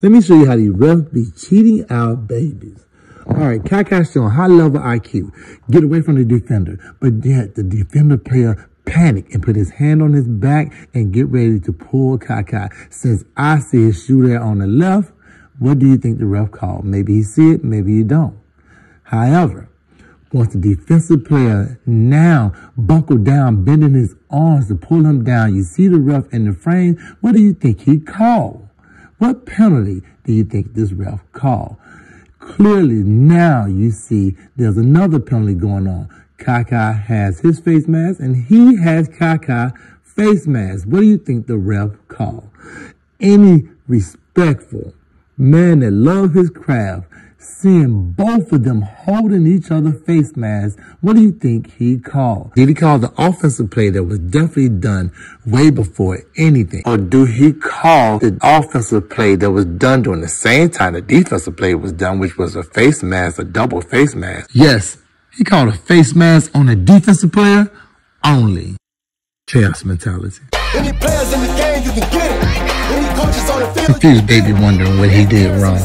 Let me show you how these refs be cheating our babies. All right, Kaka showing high level IQ. Get away from the defender. But yet the defender player panic and put his hand on his back and get ready to pull Kaka. Since I see a shooter on the left, what do you think the ref called? Maybe he see it, maybe he don't. However, once the defensive player now buckled down, bending his arms to pull him down, you see the ref in the frame, what do you think he called? What penalty do you think this ref called? Clearly now you see there's another penalty going on. Kaka has his face mask and he has Kaka face mask. What do you think the ref called? Any respectful man that loves his craft, seeing both of them holding each other face masks, what do you think he called? Did he call the offensive play that was definitely done way before anything? Or do he call the offensive play that was done during the same time the defensive play was done, which was a face mask, a double face mask? Yes, he called a face mask on a defensive player only. Chaos mentality. Any players in the game, you can get it. Any coaches on the field, Confused baby wondering what he did wrong.